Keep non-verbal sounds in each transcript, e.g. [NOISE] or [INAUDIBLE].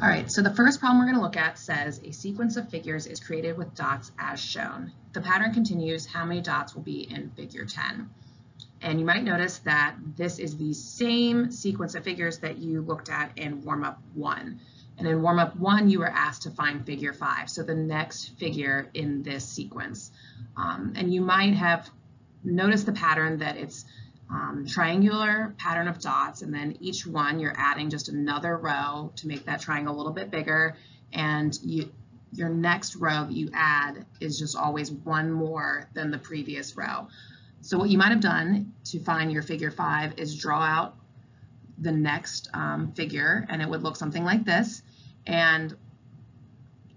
All right, so the first problem we're going to look at says a sequence of figures is created with dots as shown. The pattern continues, how many dots will be in figure 10? And you might notice that this is the same sequence of figures that you looked at in warm-up one. And in warm-up one, you were asked to find figure five, so the next figure in this sequence. Um, and you might have noticed the pattern that it's um, triangular pattern of dots, and then each one you're adding just another row to make that triangle a little bit bigger, and you, your next row that you add is just always one more than the previous row. So what you might have done to find your figure five is draw out the next um, figure, and it would look something like this. And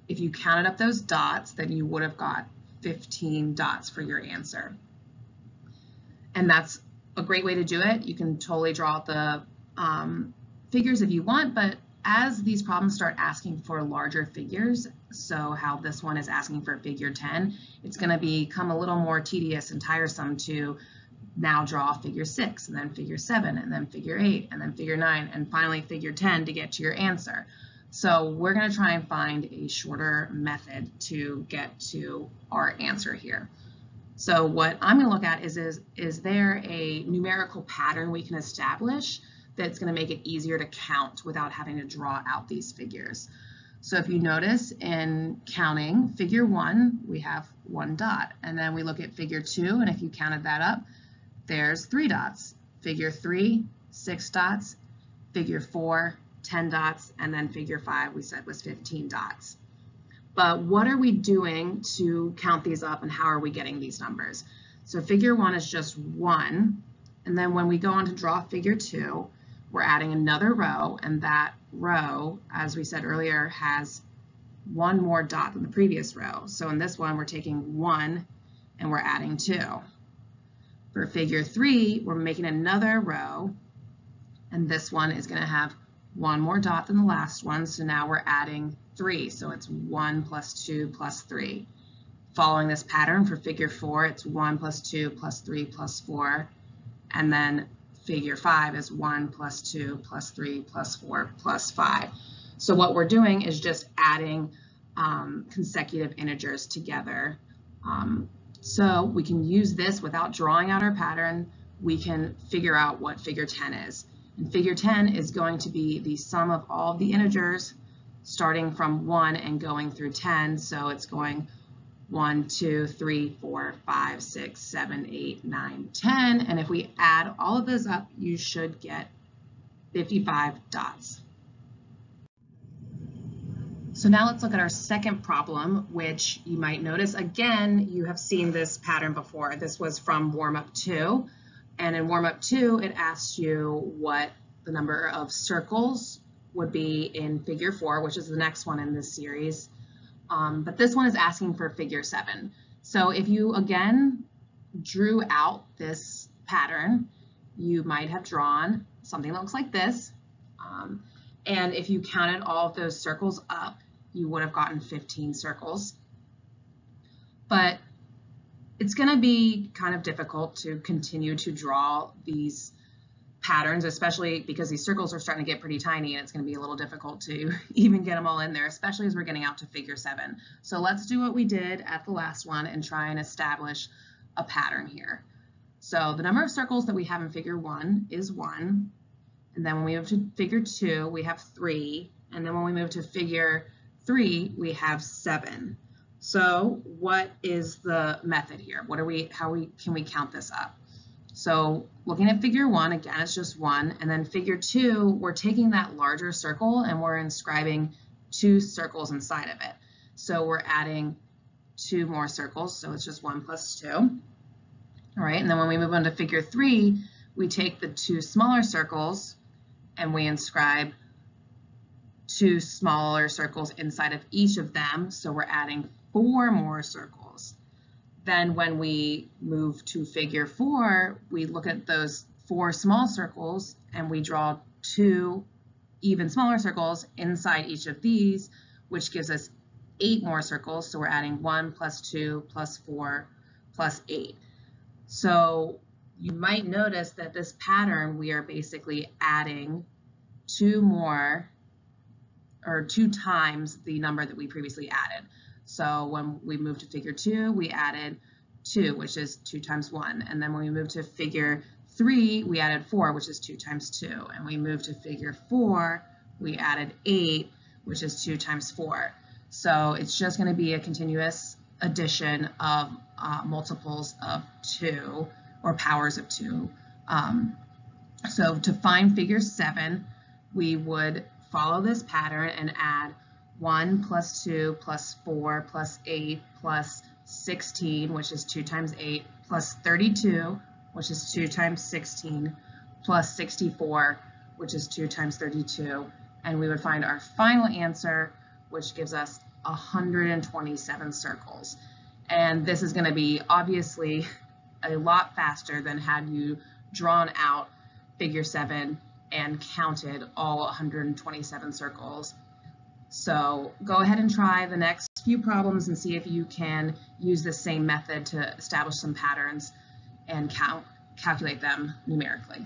if you counted up those dots, then you would have got 15 dots for your answer. And that's a great way to do it. You can totally draw out the um, figures if you want, but as these problems start asking for larger figures, so how this one is asking for figure 10, it's going to become a little more tedious and tiresome to now draw figure 6, and then figure 7, and then figure 8, and then figure 9, and finally figure 10 to get to your answer. So we're going to try and find a shorter method to get to our answer here. So what I'm going to look at is, is, is there a numerical pattern we can establish that's going to make it easier to count without having to draw out these figures. So if you notice in counting figure one, we have one dot. And then we look at figure two, and if you counted that up, there's three dots. Figure three, six dots. Figure four, 10 dots. And then figure five, we said was 15 dots. But what are we doing to count these up and how are we getting these numbers? So figure one is just one. And then when we go on to draw figure two, we're adding another row and that row, as we said earlier, has one more dot than the previous row. So in this one, we're taking one and we're adding two. For figure three, we're making another row and this one is gonna have one more dot than the last one. So now we're adding 3. So it's 1 plus 2 plus 3. Following this pattern for figure 4, it's 1 plus 2 plus 3 plus 4. And then figure 5 is 1 plus 2 plus 3 plus 4 plus 5. So what we're doing is just adding um, consecutive integers together. Um, so we can use this without drawing out our pattern. We can figure out what figure 10 is. And figure 10 is going to be the sum of all of the integers starting from 1 and going through 10. So it's going 1, 2, 3, 4, 5, 6, 7, 8, 9, 10. And if we add all of those up, you should get 55 dots. So now let's look at our second problem, which you might notice, again, you have seen this pattern before. This was from warm-up two. And in warm-up two, it asks you what the number of circles would be in figure four, which is the next one in this series. Um, but this one is asking for figure seven. So if you, again, drew out this pattern, you might have drawn something that looks like this. Um, and if you counted all of those circles up, you would have gotten 15 circles. But it's going to be kind of difficult to continue to draw these patterns, especially because these circles are starting to get pretty tiny and it's going to be a little difficult to [LAUGHS] even get them all in there, especially as we're getting out to figure seven. So let's do what we did at the last one and try and establish a pattern here. So the number of circles that we have in figure one is one. And then when we move to figure two, we have three. And then when we move to figure three, we have seven. So what is the method here? What are we, how we, can we count this up? So looking at figure one, again, it's just one. And then figure two, we're taking that larger circle and we're inscribing two circles inside of it. So we're adding two more circles. So it's just one plus two. All right, and then when we move on to figure three, we take the two smaller circles and we inscribe two smaller circles inside of each of them. So we're adding four more circles. Then when we move to figure four, we look at those four small circles and we draw two even smaller circles inside each of these, which gives us eight more circles. So we're adding one plus two plus four plus eight. So you might notice that this pattern, we are basically adding two more or two times the number that we previously added. So when we moved to figure two, we added two, which is two times one. And then when we moved to figure three, we added four, which is two times two. And we moved to figure four, we added eight, which is two times four. So it's just gonna be a continuous addition of uh, multiples of two or powers of two. Um, so to find figure seven, we would follow this pattern and add 1 plus 2 plus 4 plus 8 plus 16, which is 2 times 8, plus 32, which is 2 times 16, plus 64, which is 2 times 32. And we would find our final answer, which gives us 127 circles. And this is going to be obviously a lot faster than had you drawn out figure 7 and counted all 127 circles. So go ahead and try the next few problems and see if you can use the same method to establish some patterns and count, calculate them numerically.